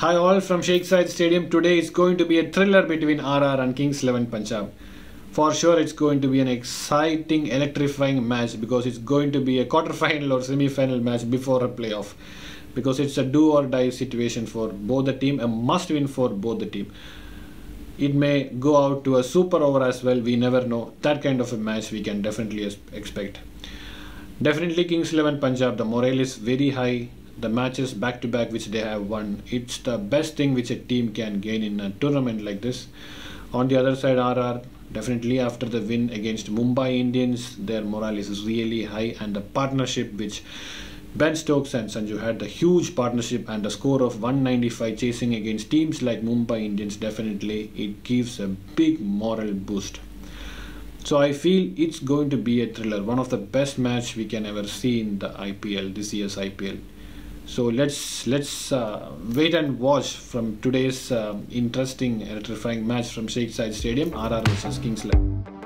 Hi all from Sheikh Zayed Stadium. Today is going to be a thriller between RR and Kings 11 Punjab. For sure, it's going to be an exciting, electrifying match because it's going to be a quarter-final or semi-final match before a playoff. Because it's a do or die situation for both the team, a must-win for both the team. It may go out to a super over as well. We never know. That kind of a match we can definitely expect. Definitely Kings 11 Punjab. The morale is very high. The matches back to back which they have won. It's the best thing which a team can gain in a tournament like this. On the other side, RR definitely after the win against Mumbai Indians, their morale is really high, and the partnership which Ben Stokes and Sanju had the huge partnership and a score of 195 chasing against teams like Mumbai Indians definitely it gives a big moral boost. So I feel it's going to be a thriller, one of the best match we can ever see in the IPL this year's IPL. So let's let's uh, wait and watch from today's uh, interesting, electrifying match from Sheikh Zayed Stadium, RR versus Kings 11.